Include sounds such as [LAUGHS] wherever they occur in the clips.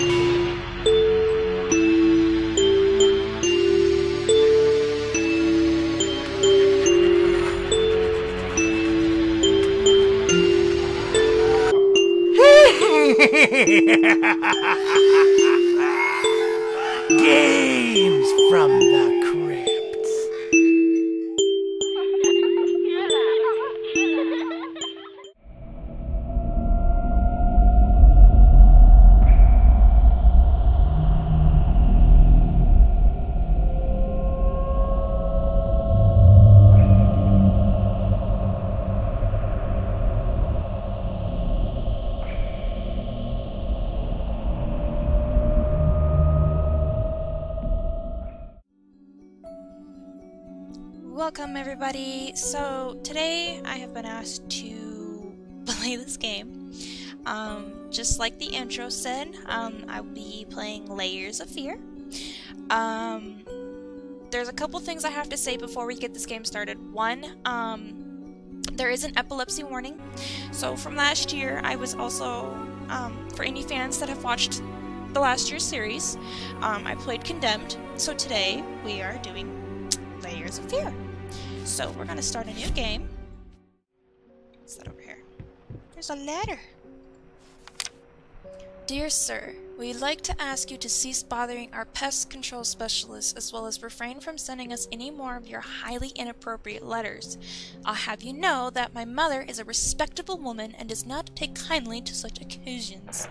Games Welcome [LAUGHS] [LAUGHS] everybody. So today I have been asked to [LAUGHS] play this game. Um, just like the intro said, um, I'll be playing Layers of Fear. Um, there's a couple things I have to say before we get this game started. One, um, there is an epilepsy warning. So from last year, I was also, um, for any fans that have watched the last year's series, um, I played Condemned. So today we are doing Layers of Fear. So we're gonna start a new game. What's that over here? There's a letter. Dear Sir, we'd like to ask you to cease bothering our pest control specialists as well as refrain from sending us any more of your highly inappropriate letters. I'll have you know that my mother is a respectable woman and does not take kindly to such occasions.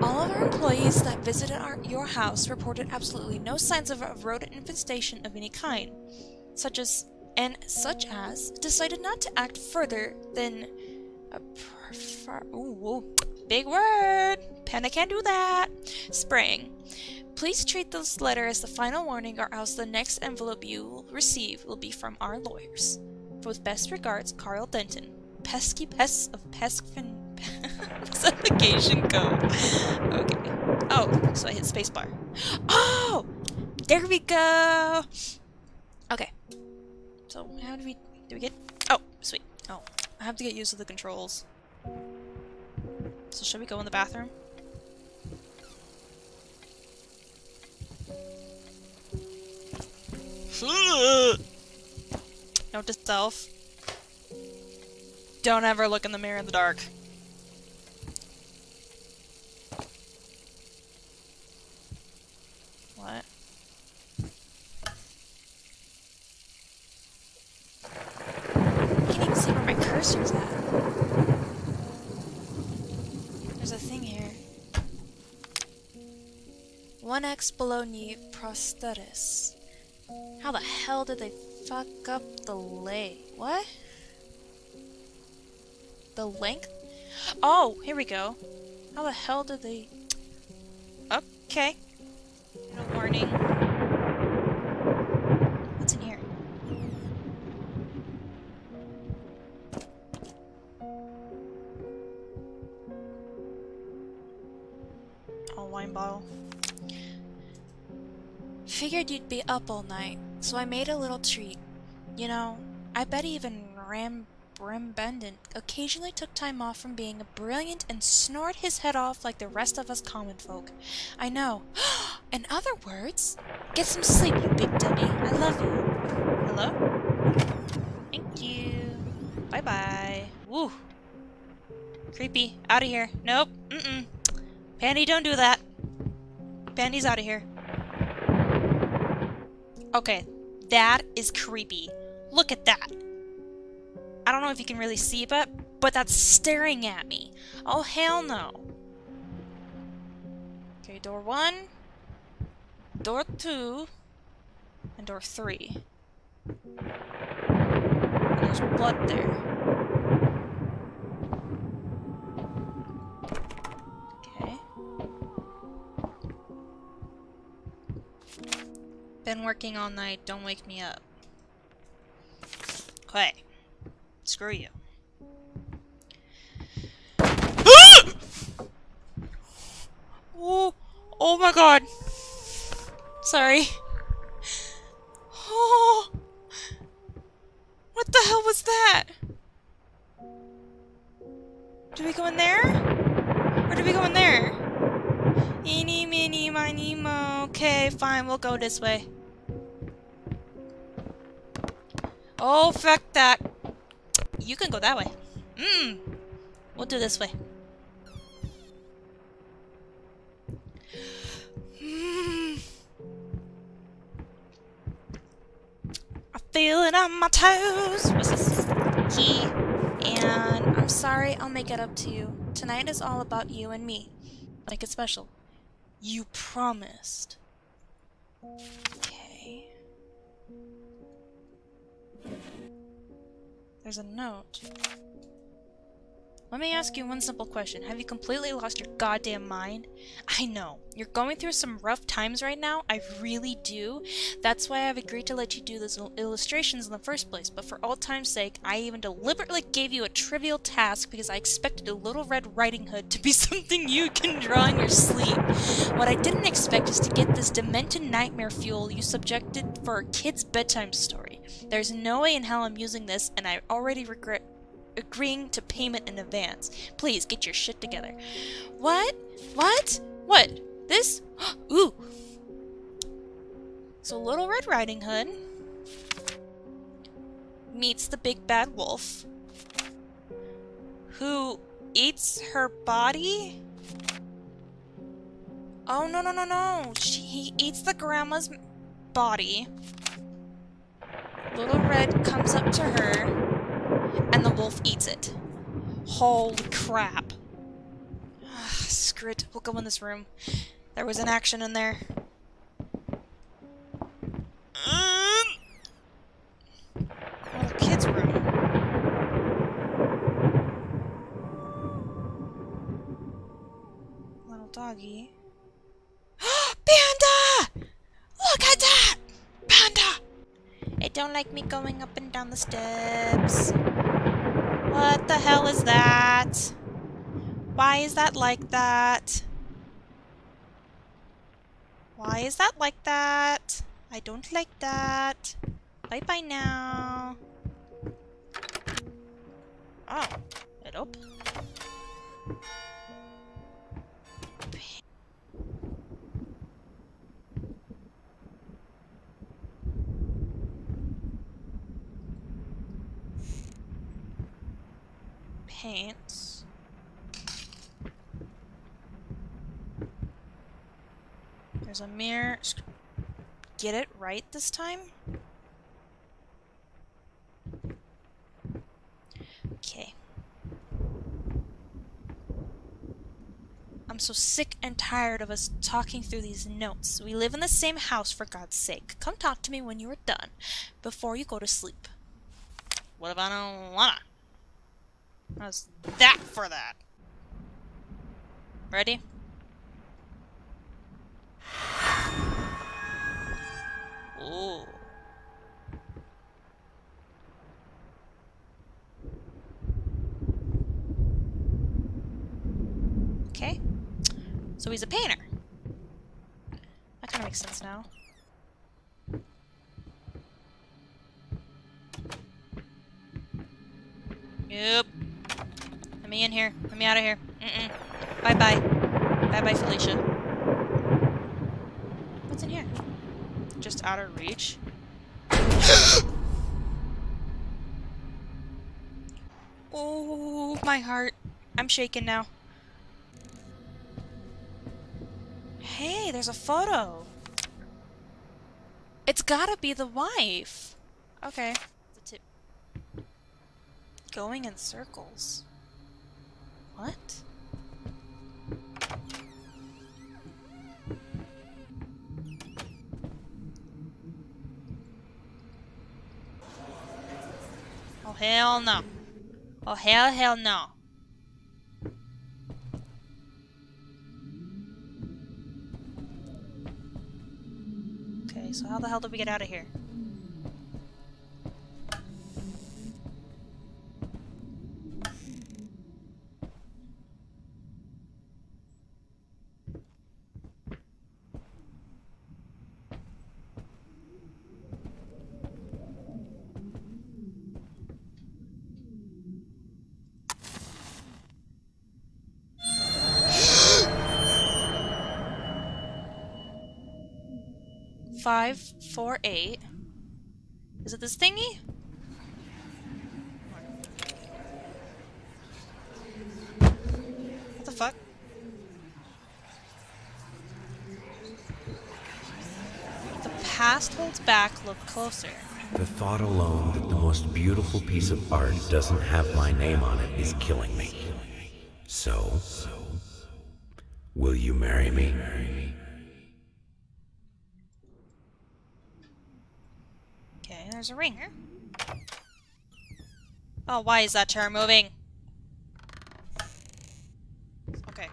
All of our employees that visited our, your house reported absolutely no signs of a rodent infestation of any kind, such as and such as decided not to act further than prefer- ooh, big word. Panda can't do that. Spring. Please treat this letter as the final warning, or else the next envelope you will receive will be from our lawyers. With best regards, Carl Denton, pesky pests of Peskfin Suffocation Code. Okay. Oh, so I hit spacebar. Oh! There we go! Okay. So, how do we... Do we get... Oh, sweet. Oh, I have to get used to the controls. So should we go in the bathroom? Note to self. Don't ever look in the mirror in the dark. What? I can't even see where my cursor's at. There's a thing here. 1x below prosthetis. How the hell did they fuck up the lay? What? The length? Oh, here we go. How the hell did they... Okay. No warning. Figured you'd be up all night, so I made a little treat. You know, I bet even Ram occasionally took time off from being a brilliant and snored his head off like the rest of us common folk. I know. [GASPS] In other words, get some sleep, you big dummy. I love you. Hello? Thank you. Bye-bye. Woo. Creepy. Out of here. Nope. Mm-mm. Pandy, don't do that. Pandy's out of here. Okay, that is creepy. Look at that. I don't know if you can really see it, but that's staring at me. Oh, hell no. Okay, door one, door two, and door three. And there's blood there. Been working all night, don't wake me up. Okay. Screw you. [GASPS] oh, oh my god. Sorry. Oh, [GASPS] what the hell was that? Do we go in there? Or do we go in there? Eeny, miny. Okay, fine, we'll go this way. Oh, fuck that. You can go that way. Mmm. We'll do this way. Mm. I feel it on my toes. What's this? Key. And I'm sorry, I'll make it up to you. Tonight is all about you and me. Make it special. You promised. Okay. There's a note. Let me ask you one simple question. Have you completely lost your goddamn mind? I know. You're going through some rough times right now. I really do. That's why I've agreed to let you do those illustrations in the first place. But for all time's sake, I even deliberately gave you a trivial task because I expected a Little Red Riding Hood to be [LAUGHS] something you can draw in your sleep. What I didn't expect is to get this demented nightmare fuel you subjected for a kid's bedtime story. There's no way in hell I'm using this, and I already regret agreeing to payment in advance. Please get your shit together. What? What? What? This? [GASPS] Ooh. So Little Red Riding Hood meets the big bad wolf who eats her body? Oh, no, no, no, no. She, he eats the grandma's body. Little Red comes up to her and the wolf eats it. Holy crap. Screw it. We'll go in this room. There was an action in there. Um, well, the kids' room. Little doggy. [GASPS] Panda! Look at that! Panda! It don't like me going up and down the steps. What the hell is that? Why is that like that? Why is that like that? I don't like that. Bye-bye now. Oh, it. Paints. There's a mirror. Get it right this time? Okay. I'm so sick and tired of us talking through these notes. We live in the same house, for God's sake. Come talk to me when you are done, before you go to sleep. What if I don't wanna? How's that for that? Ready? Ooh. Okay. So he's a painter. That kind of makes sense now. Yep me in here. Let me out of here. Mm-mm. Bye-bye. Bye-bye, Felicia. What's in here? Just out of reach? [GASPS] oh, my heart. I'm shaking now. Hey, there's a photo. It's gotta be the wife. Okay. Going in circles. What? Oh hell no. Oh hell hell no. Okay, so how the hell do we get out of here? 548. Is it this thingy? What the fuck? The past holds back, look closer. The thought alone that the most beautiful piece of art doesn't have my name on it is killing me. So, will you marry me? Okay, there's a ringer. Oh, why is that chair moving? Okay.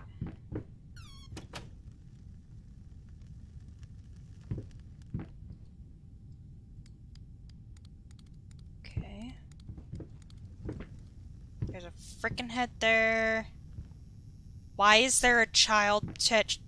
Okay. There's a freaking head there. Why is there a child touch?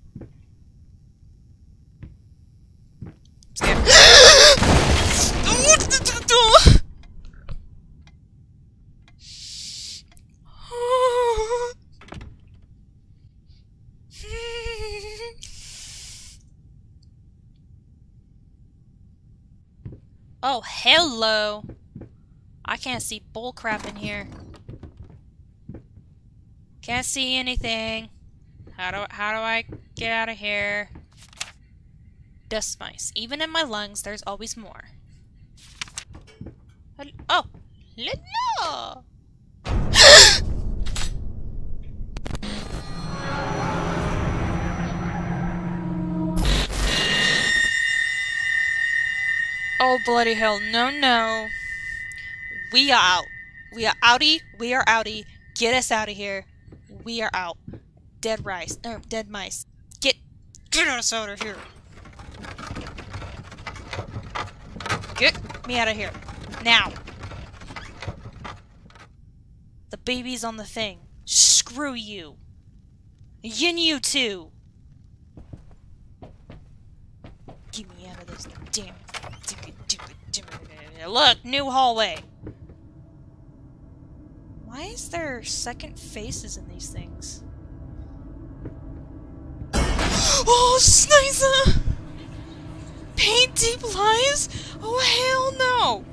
Oh, hello! I can't see bullcrap in here. Can't see anything. How do how do I get out of here? Dust mice. Even in my lungs, there's always more. Oh, hello. Oh bloody hell! No, no. We are out. We are outie. We are outie. Get us out of here. We are out. Dead rice. No, dead mice. Get get us out of here. Get me out of here. Now. The baby's on the thing. Screw you. Yin you too. Get me out of this damn. Look, new hallway. Why is there second faces in these things? oh, Sniza! Paint deep lies? Oh, hell no!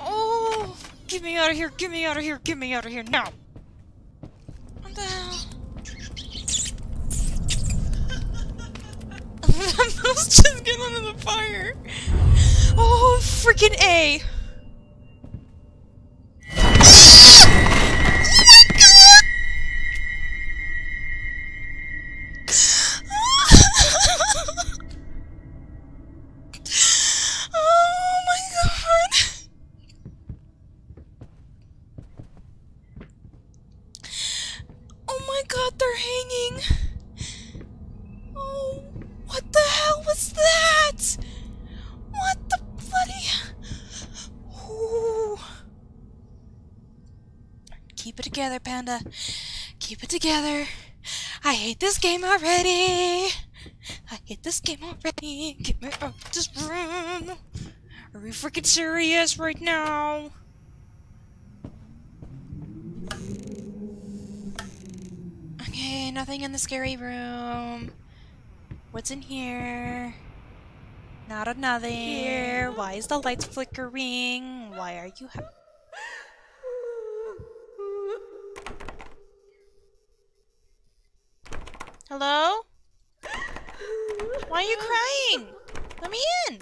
Oh, get me out of here, get me out of here, get me out of here, now! What the hell? [LAUGHS] Let's just get under the fire! Freaking A! Together, Panda. Keep it together. I hate this game already. I hate this game already. Get me out of this room. Are we freaking serious right now? Okay, nothing in the scary room. What's in here? Not another. Why is the lights flickering? Why are you Hello? Why are you crying? Let me in.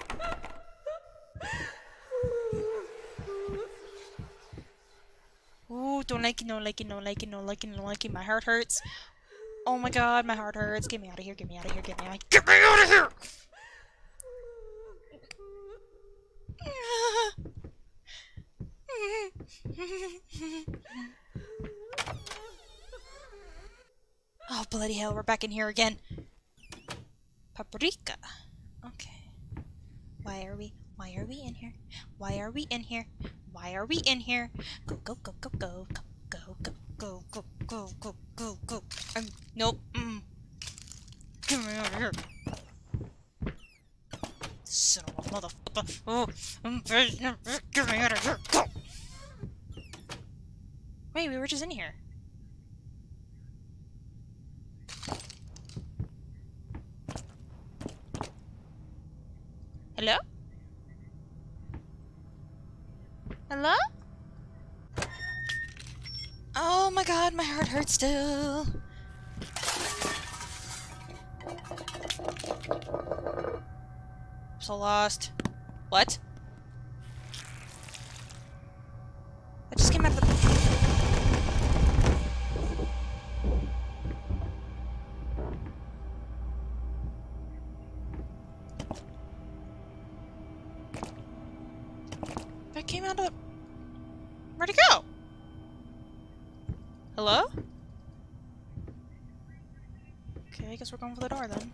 Ooh, don't like it, don't like it, don't like it, don't like it, don't like it. My heart hurts. Oh my god, my heart hurts. Get me out of here, get me out of here, get me out Get me out of here! [LAUGHS] Oh, bloody hell, we're back in here again. Paprika. Okay. Why are we... Why are we in here? Why are we in here? Why are we in here? Go, go, go, go, go. Go, go, go, go, go, go, go, go. I'm... Nope. Mm. Come here. Son of a motherfucker. Oh, I'm... Get me out of here. Go! Wait, we were just in here. Hello? Hello? Oh my god, my heart hurts still. So lost. What? Going for the door then.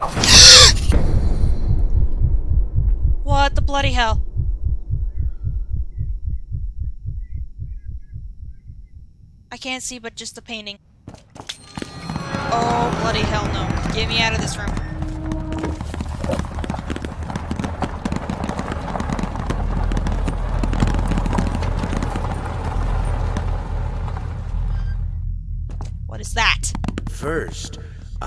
[GASPS] what the bloody hell? I can't see but just the painting. Oh, bloody hell no. Get me out of this room. What is that? First,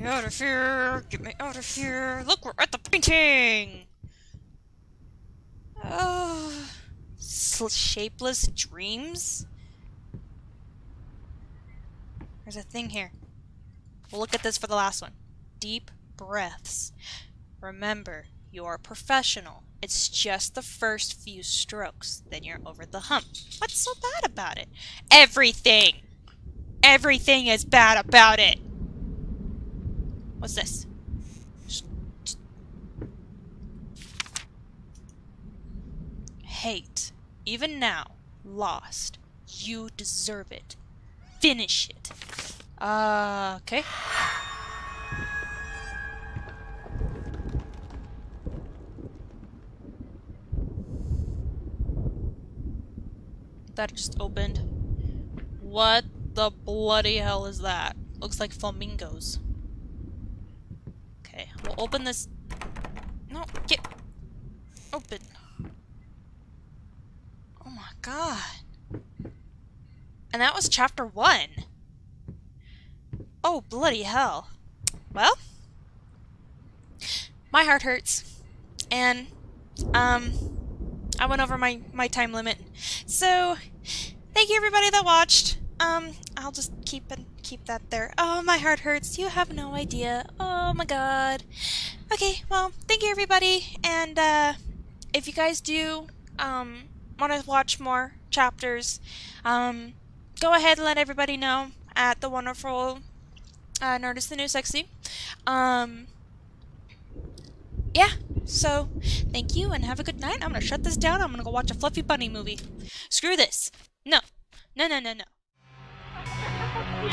Me out of here! Get me out of here! Look, we're at the painting! Oh, shapeless dreams? There's a thing here. We'll look at this for the last one. Deep breaths. Remember, you're a professional. It's just the first few strokes, then you're over the hump. What's so bad about it? Everything! Everything is bad about it! What's this? Hate. Even now. Lost. You deserve it. Finish it. Uh, okay. That just opened. What the bloody hell is that? Looks like flamingos. We'll open this. No, get open. Oh my god. And that was chapter one. Oh, bloody hell. Well, my heart hurts. And, um, I went over my, my time limit. So, thank you everybody that watched. Um, I'll just keep it, keep that there. Oh, my heart hurts. You have no idea. Oh my god. Okay, well, thank you everybody. And, uh, if you guys do, um, want to watch more chapters, um, go ahead and let everybody know at the wonderful uh, Nerd Is the New Sexy. Um, yeah, so thank you and have a good night. I'm gonna shut this down. I'm gonna go watch a Fluffy Bunny movie. Screw this. No. No, no, no, no. You.